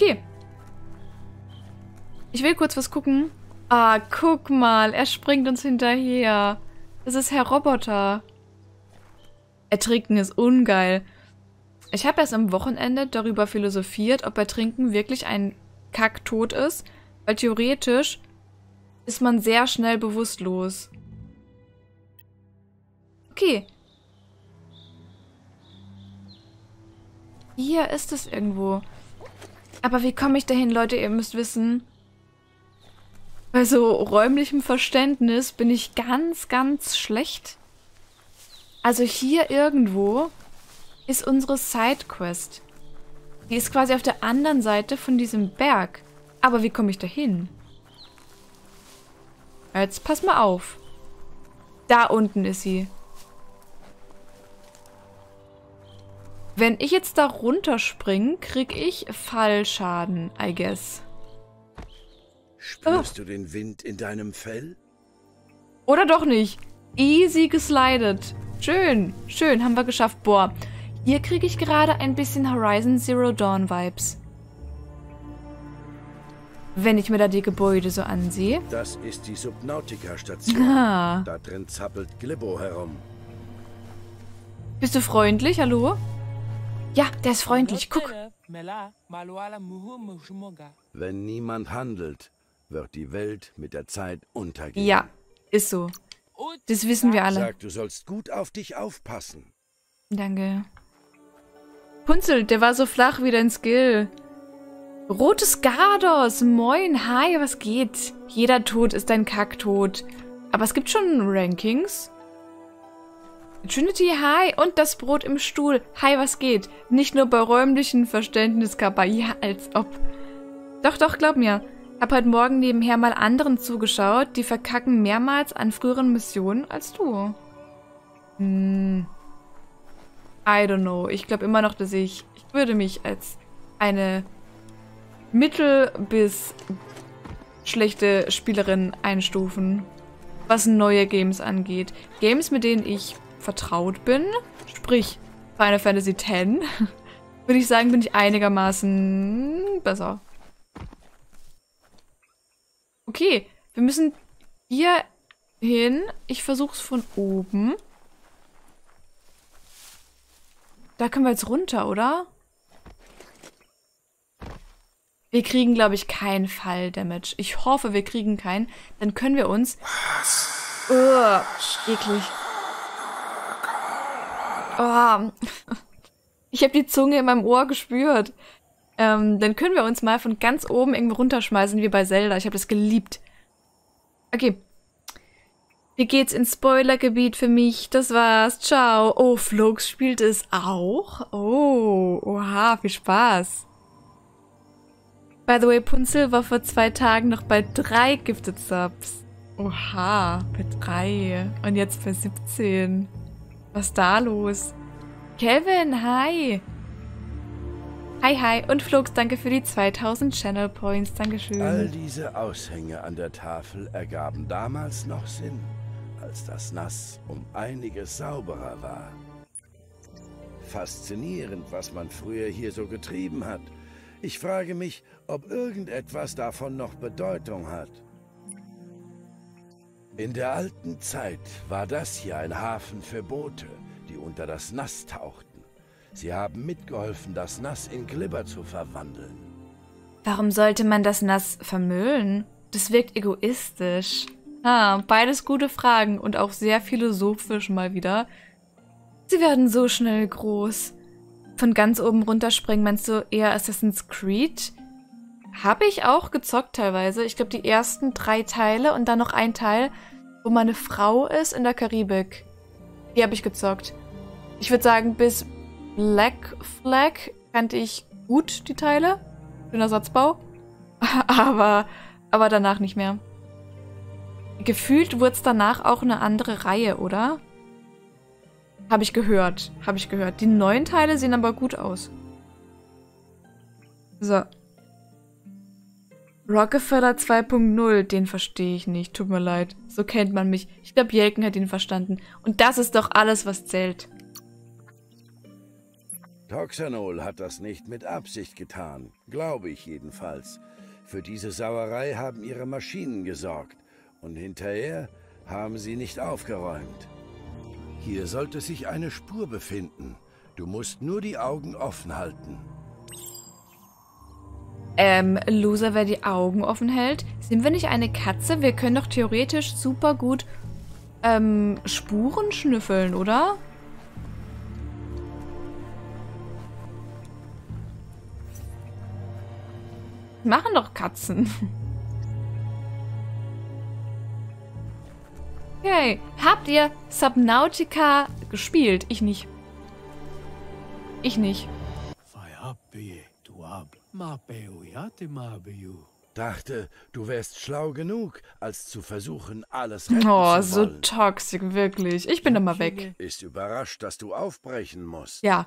Okay. Ich will kurz was gucken. Ah, guck mal. Er springt uns hinterher. Das ist Herr Roboter. Ertrinken ist ungeil. Ich habe erst am Wochenende darüber philosophiert, ob Ertrinken wirklich ein Kacktod ist, weil theoretisch ist man sehr schnell bewusstlos. Okay. Hier ist es irgendwo. Aber wie komme ich dahin, Leute? Ihr müsst wissen, bei so räumlichem Verständnis bin ich ganz, ganz schlecht. Also hier irgendwo ist unsere Sidequest. Die ist quasi auf der anderen Seite von diesem Berg. Aber wie komme ich da hin? Jetzt pass mal auf. Da unten ist sie. Wenn ich jetzt da runterspringe, krieg ich Fallschaden, I guess. Spürst oh. du den Wind in deinem Fell? Oder doch nicht. Easy geslidet. Schön, schön, haben wir geschafft. Boah, hier kriege ich gerade ein bisschen Horizon Zero Dawn Vibes. Wenn ich mir da die Gebäude so ansehe. Das ist die Subnautica-Station. Ah. Da drin zappelt Glibbo herum. Bist du freundlich, hallo? Ja, der ist freundlich. Guck. Wenn niemand handelt, wird die Welt mit der Zeit untergehen. Ja, ist so. Das wissen wir alle. Sag, du sollst gut auf dich aufpassen. Danke. Punzel, der war so flach wie dein Skill. Rotes Gardos, moin, hi, was geht? Jeder Tod ist ein Kacktod. Aber es gibt schon Rankings. Trinity, hi, und das Brot im Stuhl. Hi, was geht? Nicht nur bei räumlichen Verständniskörper, ja, als ob. Doch, doch, glaub mir. Hab heute Morgen nebenher mal anderen zugeschaut, die verkacken mehrmals an früheren Missionen als du. Hm. I don't know. Ich glaube immer noch, dass ich... Ich würde mich als eine mittel- bis schlechte Spielerin einstufen, was neue Games angeht. Games, mit denen ich vertraut bin, sprich Final Fantasy X, würde ich sagen, bin ich einigermaßen besser. Okay, wir müssen hier hin. Ich versuche es von oben. Da können wir jetzt runter, oder? Wir kriegen, glaube ich, keinen Fall-Damage. Ich hoffe, wir kriegen keinen. Dann können wir uns... Uh, eklig. Oh. Ich habe die Zunge in meinem Ohr gespürt. Ähm, dann können wir uns mal von ganz oben irgendwo runterschmeißen, wie bei Zelda. Ich habe das geliebt. Okay. Hier geht's ins Spoilergebiet für mich. Das war's. Ciao. Oh, Flux spielt es auch. Oh, oha, viel Spaß. By the way, Punzel war vor zwei Tagen noch bei drei Gifted Subs. Oha, bei drei. Und jetzt bei 17. Was ist da los? Kevin, hi. Hi, hi. Und Flux, danke für die 2000 Channel Points. Dankeschön. All diese Aushänge an der Tafel ergaben damals noch Sinn, als das Nass um einiges sauberer war. Faszinierend, was man früher hier so getrieben hat. Ich frage mich, ob irgendetwas davon noch Bedeutung hat. In der alten Zeit war das hier ein Hafen für Boote, die unter das Nass tauchten. Sie haben mitgeholfen, das Nass in Glibber zu verwandeln. Warum sollte man das Nass vermüllen? Das wirkt egoistisch. Ah, beides gute Fragen und auch sehr philosophisch mal wieder. Sie werden so schnell groß. Von ganz oben runterspringen, meinst du eher Assassin's Creed? Habe ich auch gezockt teilweise. Ich glaube, die ersten drei Teile und dann noch ein Teil, wo meine Frau ist in der Karibik. Die habe ich gezockt. Ich würde sagen, bis Black Flag kannte ich gut die Teile. Schöner Satzbau. aber, aber danach nicht mehr. Gefühlt wurde es danach auch eine andere Reihe, oder? Habe ich gehört. Habe ich gehört. Die neuen Teile sehen aber gut aus. So. Rockefeller 2.0, den verstehe ich nicht. Tut mir leid. So kennt man mich. Ich glaube, Jelken hat ihn verstanden. Und das ist doch alles, was zählt. Toxanol hat das nicht mit Absicht getan, glaube ich jedenfalls. Für diese Sauerei haben ihre Maschinen gesorgt und hinterher haben sie nicht aufgeräumt. Hier sollte sich eine Spur befinden. Du musst nur die Augen offen halten. Ähm, Loser, wer die Augen offen hält? Sind wir nicht eine Katze? Wir können doch theoretisch super gut ähm, Spuren schnüffeln, oder? Machen doch Katzen. Okay, habt ihr Subnautica gespielt? Ich nicht. Ich nicht. Dachte, du wärst schlau genug, als zu versuchen, alles retten Oh, zu so wollen. toxisch, wirklich. Ich bin doch mal weg. Ist überrascht, dass du aufbrechen musst. Ja.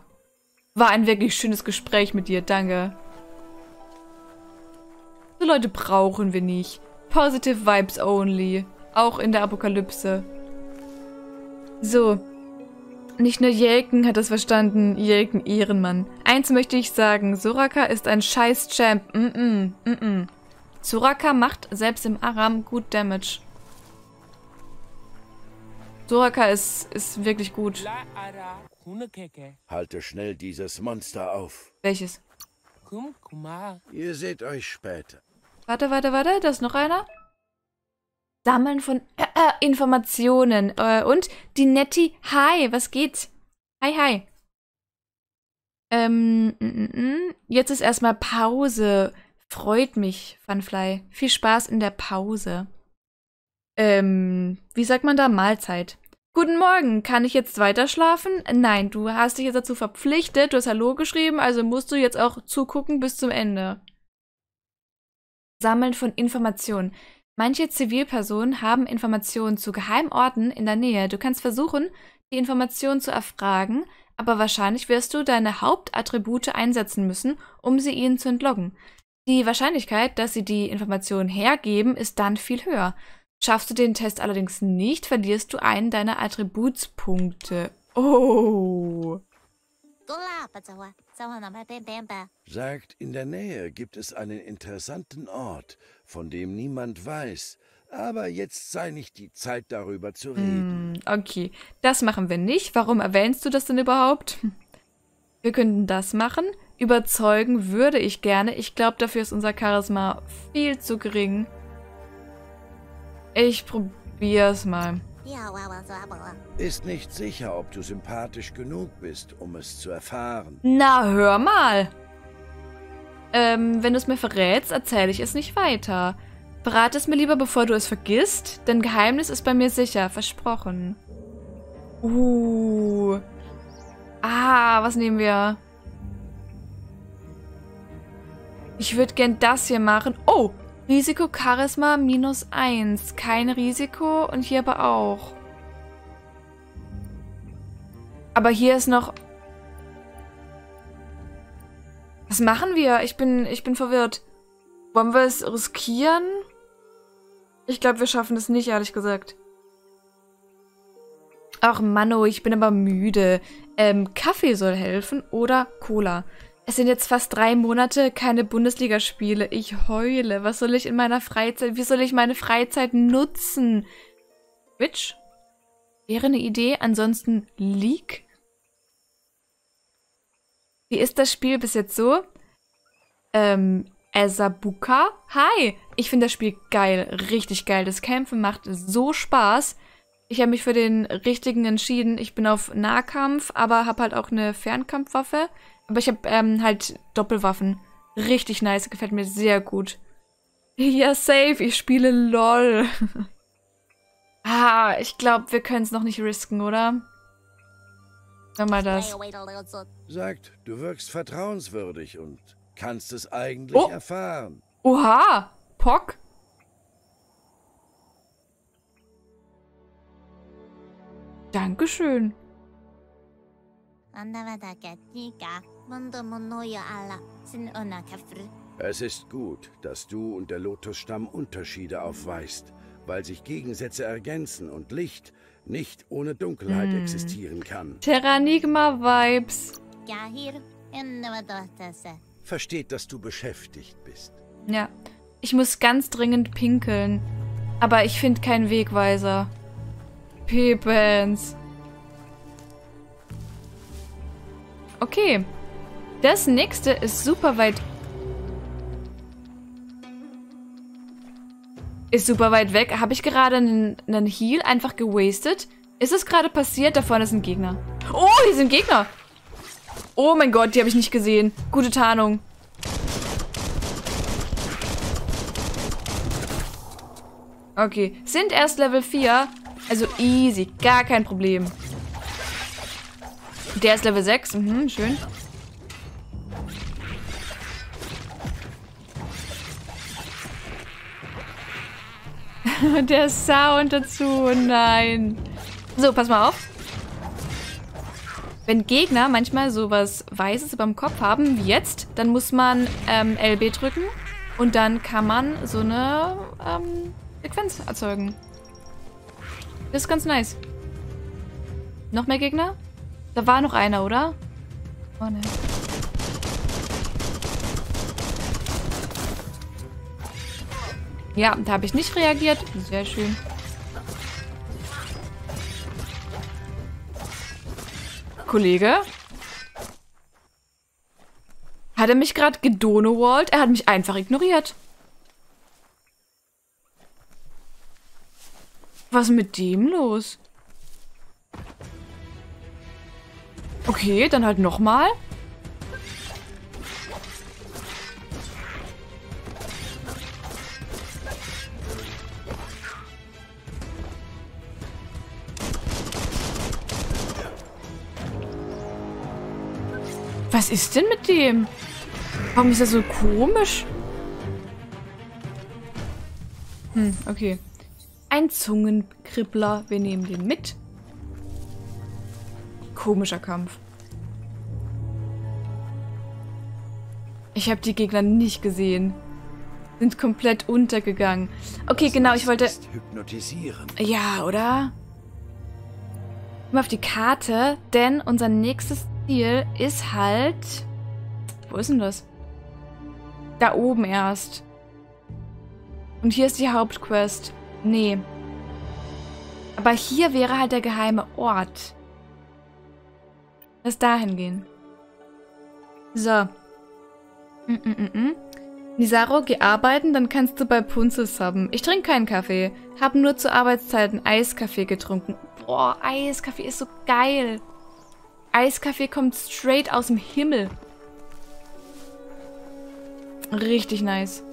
War ein wirklich schönes Gespräch mit dir, danke. So Leute brauchen wir nicht. Positive Vibes only. Auch in der Apokalypse. So. Nicht nur Jelken hat das verstanden, Jelken Ehrenmann. Eins möchte ich sagen, Soraka ist ein scheiß Champ. Mm -mm, mm -mm. Soraka macht selbst im Aram gut Damage. Soraka ist, ist wirklich gut. Halte schnell dieses Monster auf. Welches? Ihr seht euch später. Warte, warte, warte, da ist noch einer. Sammeln von äh, äh, Informationen. Äh, und die Nettie, hi, was geht? Hi, hi. Ähm, mm, mm, mm. jetzt ist erstmal Pause. Freut mich, Funfly. Viel Spaß in der Pause. Ähm, wie sagt man da? Mahlzeit. Guten Morgen, kann ich jetzt weiter schlafen? Nein, du hast dich jetzt dazu verpflichtet, du hast Hallo geschrieben, also musst du jetzt auch zugucken bis zum Ende. Sammeln von Informationen. Manche Zivilpersonen haben Informationen zu Geheimorten in der Nähe. Du kannst versuchen, die Informationen zu erfragen, aber wahrscheinlich wirst du deine Hauptattribute einsetzen müssen, um sie ihnen zu entloggen. Die Wahrscheinlichkeit, dass sie die Informationen hergeben, ist dann viel höher. Schaffst du den Test allerdings nicht, verlierst du einen deiner Attributspunkte. Oh. Sagt, in der Nähe gibt es einen interessanten Ort, von dem niemand weiß. Aber jetzt sei nicht die Zeit, darüber zu reden. Hm, okay, das machen wir nicht. Warum erwähnst du das denn überhaupt? Wir könnten das machen. Überzeugen würde ich gerne. Ich glaube, dafür ist unser Charisma viel zu gering. Ich probier's mal. Ist nicht sicher, ob du sympathisch genug bist, um es zu erfahren. Na, hör mal. Ähm, wenn du es mir verrätst, erzähle ich es nicht weiter. Verrate es mir lieber, bevor du es vergisst, denn Geheimnis ist bei mir sicher, versprochen. Uh. Ah, was nehmen wir? Ich würde gern das hier machen. Oh, Risiko Charisma minus 1. Kein Risiko und hier aber auch. Aber hier ist noch... Was machen wir? Ich bin, ich bin verwirrt. Wollen wir es riskieren? Ich glaube, wir schaffen es nicht, ehrlich gesagt. Ach, Manno, ich bin aber müde. Ähm, Kaffee soll helfen oder Cola. Es sind jetzt fast drei Monate keine Bundesligaspiele. Ich heule. Was soll ich in meiner Freizeit? Wie soll ich meine Freizeit nutzen? Twitch? Wäre eine Idee. Ansonsten League? Wie ist das Spiel bis jetzt so? Ähm, Asabuka? Hi! Ich finde das Spiel geil. Richtig geil. Das Kämpfen macht so Spaß. Ich habe mich für den richtigen entschieden. Ich bin auf Nahkampf, aber habe halt auch eine Fernkampfwaffe. Aber ich habe ähm, halt Doppelwaffen. Richtig nice, gefällt mir sehr gut. Ja, safe, ich spiele LOL. ah, ich glaube, wir können es noch nicht risken, oder? Sag mal das. Sagt, du wirkst vertrauenswürdig und kannst es eigentlich Oh. erfahren. Oha! Pock? Dankeschön. Es ist gut, dass du und der Lotusstamm Unterschiede aufweist, weil sich Gegensätze ergänzen und Licht nicht ohne Dunkelheit Hm. existieren kann. Terranigma-Vibes. Versteht, dass du beschäftigt bist. Ja. Ich muss ganz dringend pinkeln. Aber ich finde keinen Wegweiser. Pepens. Okay. Das nächste ist super weit... Ist super weit weg. Habe ich gerade einen, einen Heal einfach gewastet? Ist es gerade passiert? Da vorne ist ein Gegner. Oh, hier sind Gegner. Oh mein Gott, die habe ich nicht gesehen. Gute Tarnung. Okay, sind erst Level 4. Also easy, gar kein Problem. Der ist Level 6. Mhm, schön. Der Sound dazu, nein. So, pass mal auf. Wenn Gegner manchmal sowas Weißes über dem Kopf haben, wie jetzt, dann muss man ähm, LB drücken und dann kann man so eine ähm, Sequenz erzeugen. Das ist ganz nice. Noch mehr Gegner? Da war noch einer, oder? Oh ne. Ja, da habe ich nicht reagiert. Sehr schön. Kollege? Hat er mich gerade gedonowallt? Er hat mich einfach ignoriert. Was ist mit dem los? Okay, dann halt nochmal. Was ist denn mit dem? Warum ist er so komisch? Hm, okay. Ein Zungenkribbler. Wir nehmen den mit. Komischer Kampf. Ich habe die Gegner nicht gesehen. Sind komplett untergegangen. Okay, das genau, ich wollte... Hypnotisieren. Ja, oder? Mal auf die Karte, denn unser nächstes Ziel ist halt... Wo ist denn das? Da oben erst. Und hier ist die Hauptquest. Nee. Aber hier wäre halt der geheime Ort. Lass dahin gehen. So. Mm -mm -mm. mm. Nisaro, geh arbeiten, dann kannst du bei Punzels haben. Ich trinke keinen Kaffee. Hab nur zu Arbeitszeiten Eiskaffee getrunken. Boah, Eiskaffee ist so geil. Eiskaffee kommt straight aus dem Himmel. Richtig nice.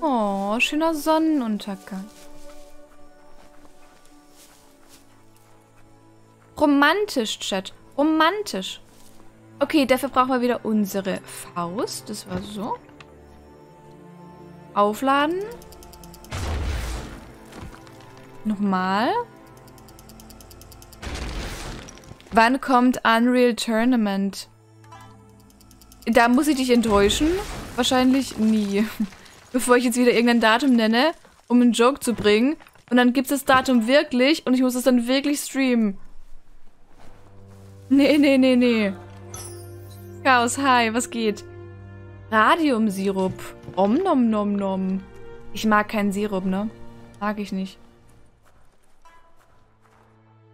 Oh, schöner Sonnenuntergang. Romantisch, Chat. Romantisch. Okay, dafür brauchen wir wieder unsere Faust. Das war so. Aufladen. Nochmal. Wann kommt Unreal Tournament? Da muss ich dich enttäuschen. Wahrscheinlich nie bevor ich jetzt wieder irgendein Datum nenne, um einen Joke zu bringen. Und dann gibt es das Datum wirklich und ich muss es dann wirklich streamen. Nee, nee, nee, nee. Chaos, hi, was geht? Radiumsirup. Om nom nom nom. Ich mag keinen Sirup, ne? Mag ich nicht.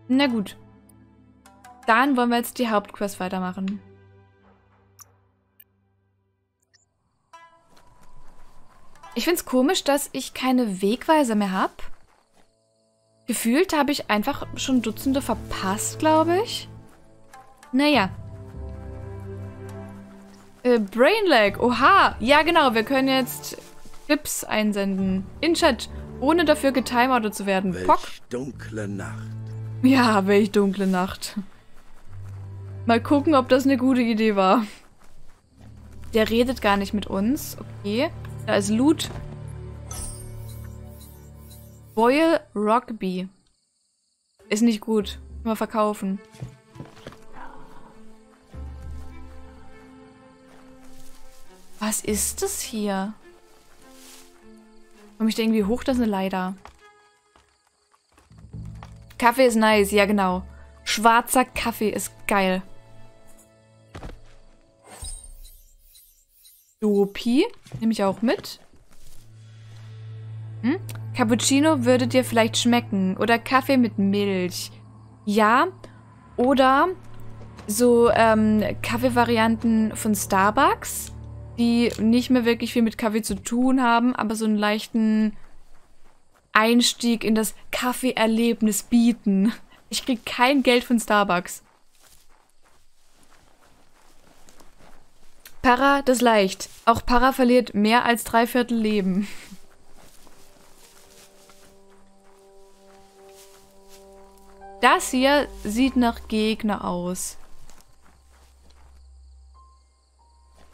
Na gut. Dann wollen wir jetzt die Hauptquest weitermachen. Ich finde es komisch, dass ich keine Wegweiser mehr habe. Gefühlt habe ich einfach schon Dutzende verpasst, glaube ich. Naja. Äh, Brainlag. Oha. Ja, genau. Wir können jetzt Clips einsenden. In Chat. Ohne dafür getimeoutet zu werden. Welch Pock. dunkle Nacht. Ja, welch dunkle Nacht. Mal gucken, ob das eine gute Idee war. Der redet gar nicht mit uns. Okay. Da ist Loot. Boyle Rugby. Ist nicht gut. Mal verkaufen. Was ist das hier? Komme ich da irgendwie hoch? Das ist eine Leiter. Kaffee ist nice. Ja, genau. Schwarzer Kaffee ist geil. Dopi. Nehme ich auch mit. Hm? Cappuccino würde dir vielleicht schmecken. Oder Kaffee mit Milch. Ja. Oder so ähm, Kaffeevarianten von Starbucks, die nicht mehr wirklich viel mit Kaffee zu tun haben, aber so einen leichten Einstieg in das Kaffeeerlebnis bieten. Ich krieg kein Geld von Starbucks. Para, das leicht. Auch Para verliert mehr als drei Viertel Leben. Das hier sieht nach Gegner aus.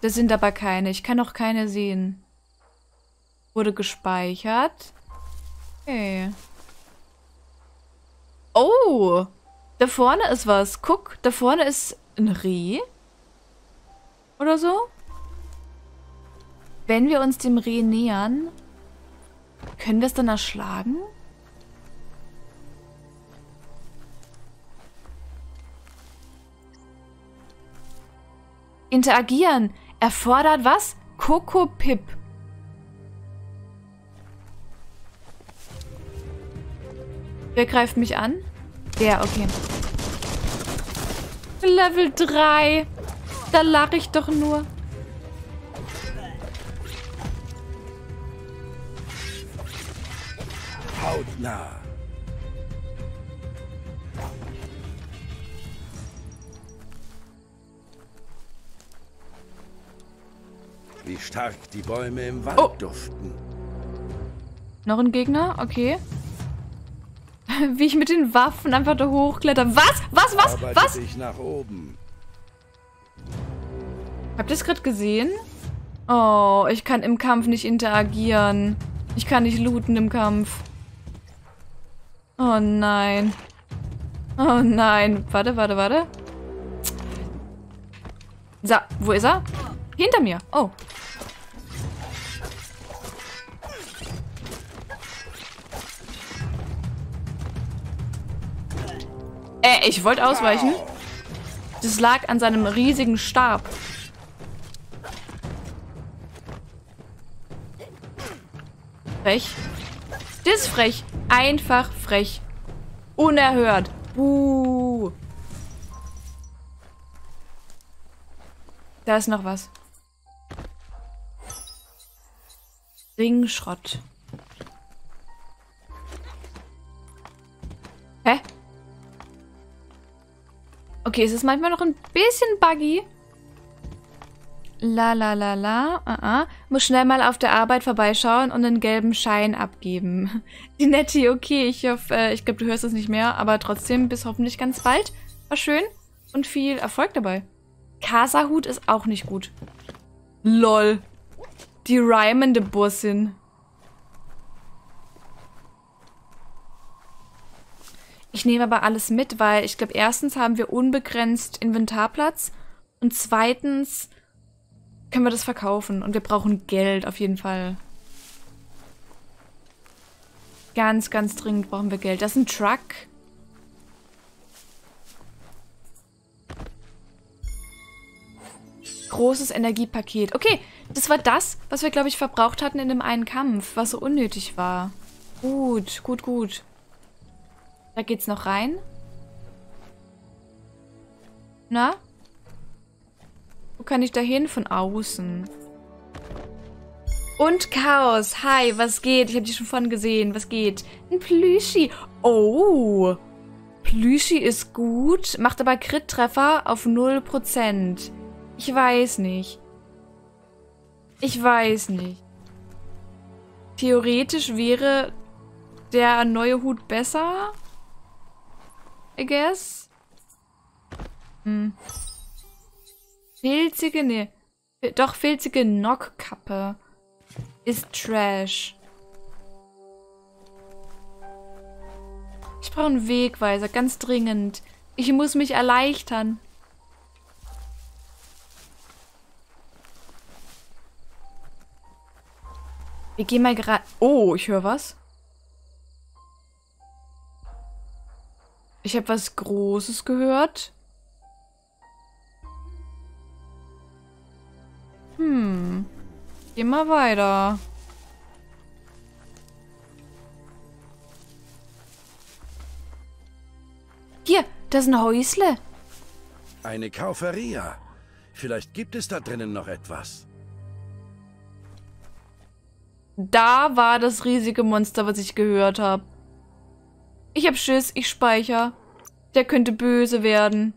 Das sind aber keine. Ich kann auch keine sehen. Wurde gespeichert. Okay. Oh! Da vorne ist was. Guck, da vorne ist ein Reh. Oder so. Wenn wir uns dem Reh nähern, können wir es dann erschlagen? Interagieren. Erfordert was? Coco Pip. Wer greift mich an? Der, okay. Level 3. Da lache ich doch nur. Hautnah. Wie stark die Bäume im Wald Oh. duften. Noch ein Gegner? Okay. Wie ich mit den Waffen einfach da hochkletter. Was? Was? Was? Arbeite Was? Habt ihr es gerade gesehen? Oh, ich kann im Kampf nicht interagieren. Ich kann nicht looten im Kampf. Oh nein. Oh nein. Warte, warte, warte. So, wo ist er? Hinter mir. Oh. Äh, ich wollte ausweichen. Das lag an seinem riesigen Stab. Frech. Das ist frech. Einfach frech. Unerhört. Buh. Da ist noch was. Ringschrott. Hä? Okay, es ist manchmal noch ein bisschen buggy. La la la la. Uh -uh. Muss schnell mal auf der Arbeit vorbeischauen und einen gelben Schein abgeben. Die Nettie, okay. Ich hoffe, äh, ich glaube, du hörst es nicht mehr, aber trotzdem bis hoffentlich ganz bald. War schön und viel Erfolg dabei. Kasahut ist auch nicht gut. Lol. Die rhymende Bursin. Ich nehme aber alles mit, weil ich glaube, erstens haben wir unbegrenzt Inventarplatz und zweitens können wir das verkaufen und wir brauchen Geld auf jeden Fall. Ganz, ganz dringend brauchen wir Geld. Das ist ein Truck. Großes Energiepaket. Okay, das war das, was wir, glaube ich, verbraucht hatten in dem einen Kampf, was so unnötig war. Gut, gut, gut. Da geht's noch rein. Na? Kann ich da hin? Von außen. Und Chaos. Hi, was geht? Ich habe dich schon vorhin gesehen. Was geht? Ein Plüschi. Oh. Plüschi ist gut, macht aber Crit-Treffer auf 0%. Ich weiß nicht. Ich weiß nicht. Theoretisch wäre der neue Hut besser. I guess. Hm. Filzige, ne. Doch, filzige Knockkappe ist Trash. Ich brauche einen Wegweiser, ganz dringend. Ich muss mich erleichtern. Wir gehen mal gerade... Oh, ich höre was. Ich habe was Großes gehört. Hm. Geh mal weiter. Hier, das ist ein Häusle. Eine Kauferia. Vielleicht gibt es da drinnen noch etwas. Da war das riesige Monster, was ich gehört habe. Ich hab Schiss, ich speicher. Der könnte böse werden.